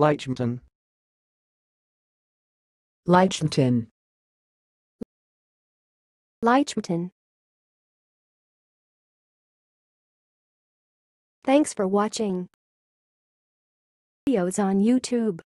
Leichton. Leichton. Leichton. Thanks for watching. Videos on YouTube.